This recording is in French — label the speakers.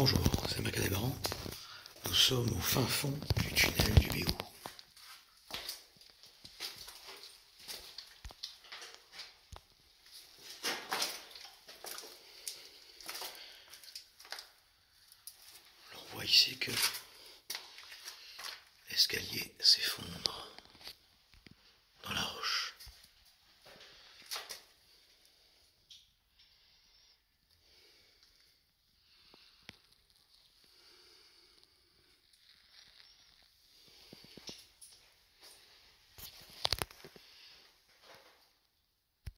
Speaker 1: Bonjour, c'est Macadamran. Nous sommes au fin fond du tunnel du Béou. On voit ici que l'escalier s'effondre.